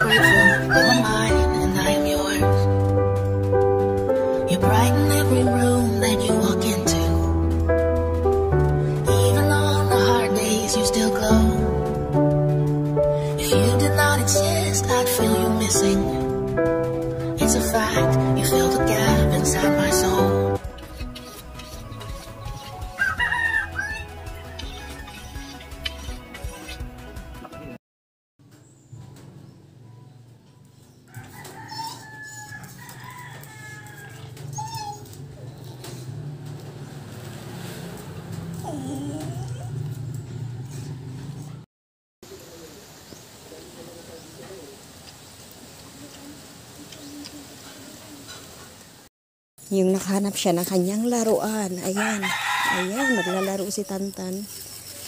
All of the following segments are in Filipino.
Bye. Yung nakahanap siya ng kanyang laruan. Ayan. Ayan, maglalaro si Tantan.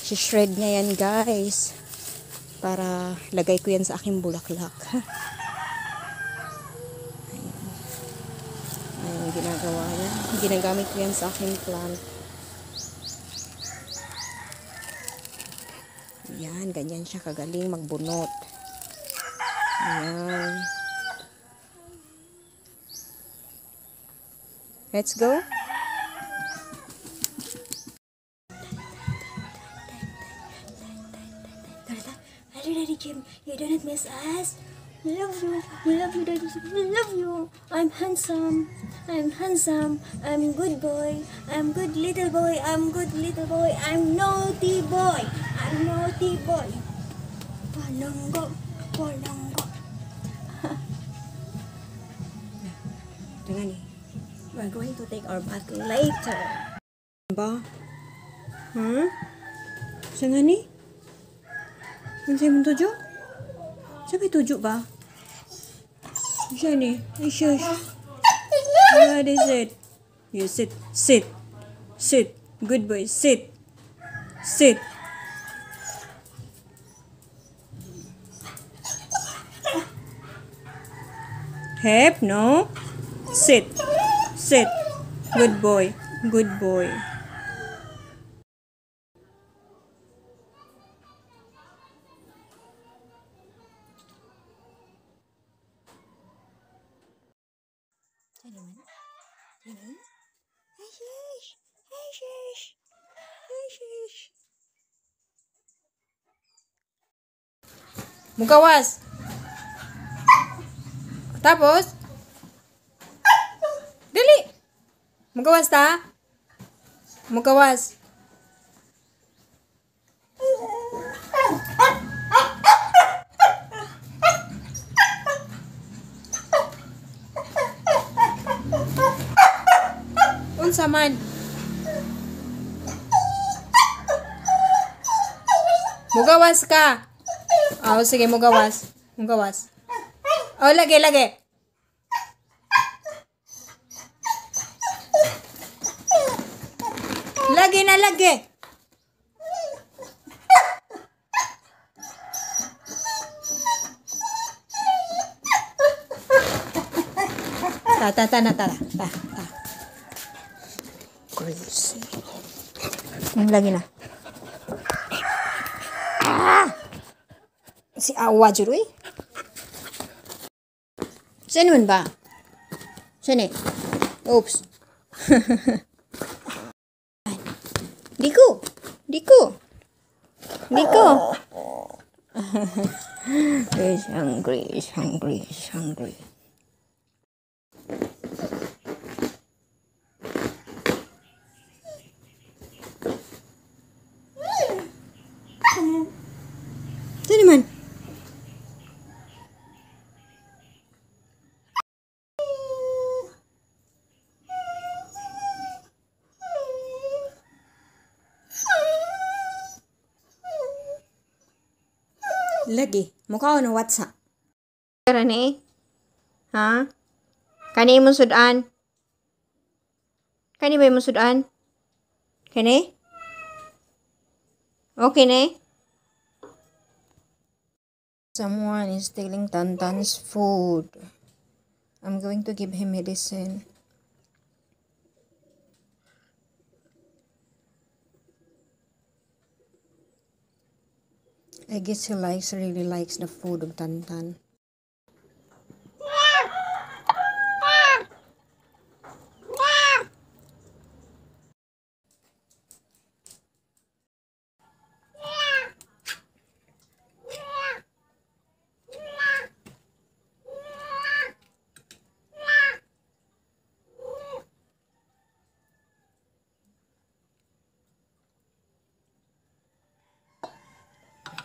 Si shred niya yan, guys. Para lagay ko yan sa aking bulaklak. Ayan. Ayan, ginagawa niya. Ginagamit ko yan sa aking plant. Ayan, ganyan siya kagaling magbunot. Ayan. Let's go. Hello, Daddy Jim. You don't miss us. We love you. We love you, Daddy Jim. We love you. I'm handsome. I'm handsome. I'm good boy. I'm good little boy. I'm good little boy. I'm naughty boy. I'm naughty boy. Palanggo. Palanggo. Tingnan ni. We're going to take our bath later. Ba? Hmm? Ha? Sa nga ni? Ang sa'yo mong tujo? Sabi tujo ba? Siya ni. Ay, shush. What is it? You sit. Sit. Sit. Good boy. Sit. Sit. Hep, no? Sit. Sit. Good boy. Good boy. Hey, shush. Hey, shush. Mugawas. Tapos? Mugawas ta? Mugawas. Unsa man? Mugawas ka. Oh, sige, mugawas. Mugawas. Oh, lagi, lagi. Na lagi. Ta, ta, ta, na, ta, ta, ta. Crazy. Hmm, Lagi na. Si Awa juro eh. Ba? Eh? Oops. Hungry, hungry, hungry. Lagi. Mukha ko ng WhatsApp. Kara ni? Ha? Kani mo sudan? Kani ba mo sudan? Kani? Okay ni? Someone is stealing Tantan's food. I'm going to give him medicine. I guess he likes, really likes the food of Tantan.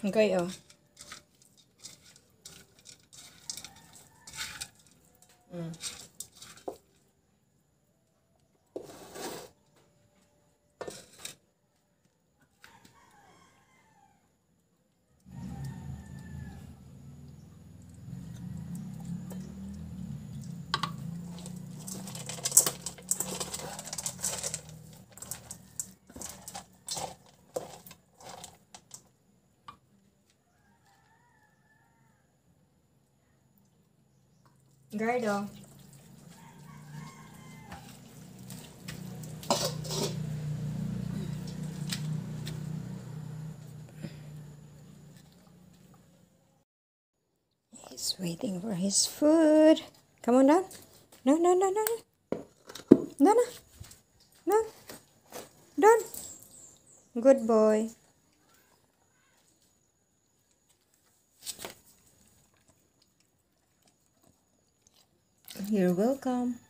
唔可以啊。Gardo. He's waiting for his food. Come on down. No, no, no, no. No, no. No. Down. Good boy. You're welcome.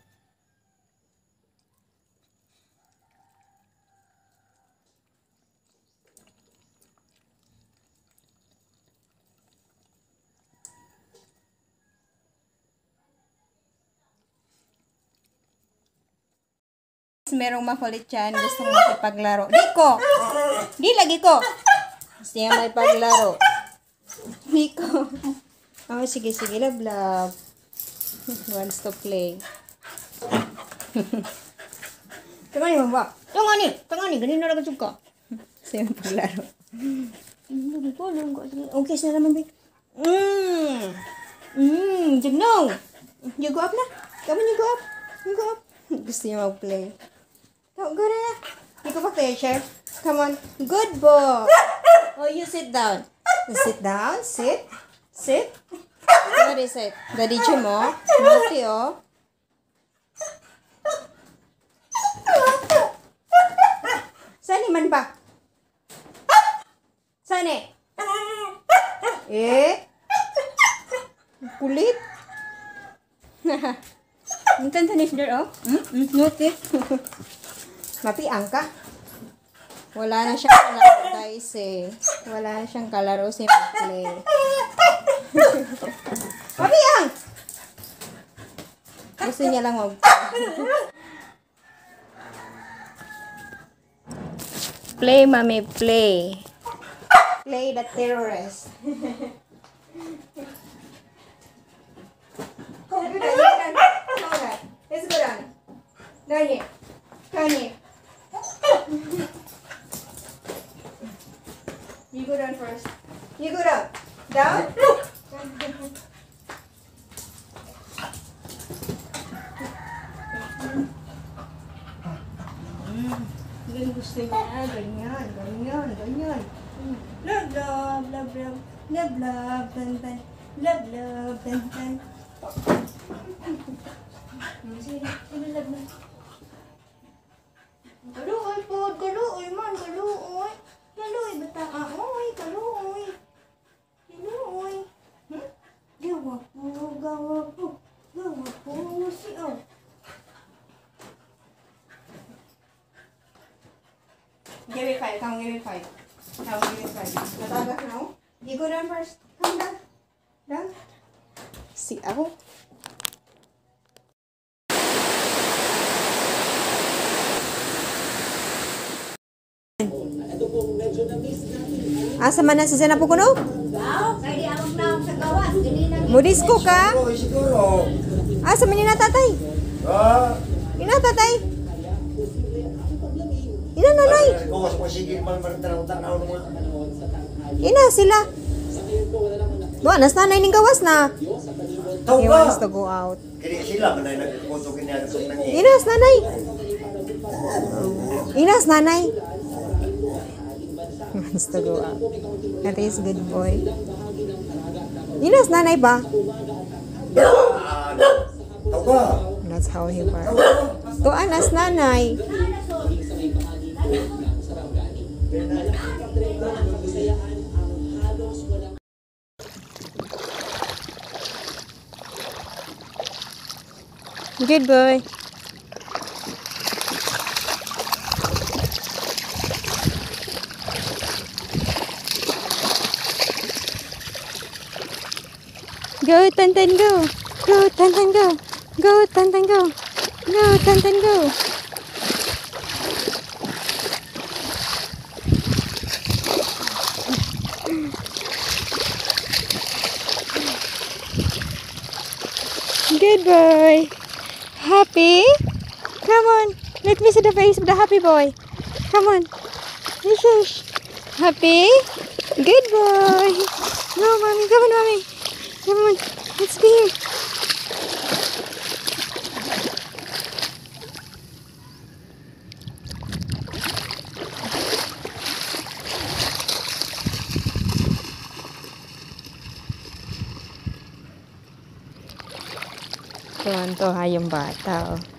Merong makulit yan. Gustong makipaglaro. Di ko! Di lagi ko! Gusto niya may paglaro. Di ko. Oh, sige, sige. Love, love. Wants to play. Tengah ni, Mbak. Tengah ni. Tengah ni. Ganyan na lang suka. Saya may paglaro. Hindi ko alam ko. Okay, sana naman, babe. Mmm. Mmm. Jignaw. You go up. Come on, you go up. You go up. Gusto niya mag-play. Go, go na na. You go back there, chef. Come on. Good boy. Oh, you sit down. Sit down. Sit. Sit. What is it? Daddy Jim, oh. Naughty, oh. Saan man ba? Saan eh? Eh? Kulit? Ang tanda ni Fidel, oh. Hmm? Hmm? Naughty. Mapiang ka. Wala na siyang kalaro, guys, eh. Wala na siyang kalaro si Maplay. Mapiang! Gusto niya lang mag Play, mami, play. Play the terrorist. Let's go down. Down here. Down here. You go down first. You go down. Down. Ganyan gusto niya. Ganyan, ganyan, ganyan. Love, love, love, love. Love, love, tan, tan. Love, love, tan, tan. Sige na, love, love. Galuoy po, galuoy man, galuoy. Galuoy, bata ka, oy. Galuoy. Hmm? Gawa po, gawa po. Gawa po, si oh. Give me five. Come, give me five. Come, give me five. Natagas na ako. You go down first. Come down. Down. Si ako. Asa man na si Sena Pukuno? Mudis ko ka? Asa man ni natatay? Ah, Ina tatay? Ina nanay? Ina sila. Doon, nas nanay ning gawas na. He wants to go out. Sila. Inas nanay. Inas nanay. Wants to go out. That is good boy. Inas nanay ba? Ah? That's how he barks. To anas nanay. Good boy. Go, Tantan, go. Go, Tantan, go. Go, Tantan, go. Go, Tantan, go. Good boy. Happy? Come on. Let me see the face of the happy boy. Come on. Yes. Happy? Good boy. Go, mommy. Come on, mommy. Come on. Let's be here. To ha yung bata. Oh.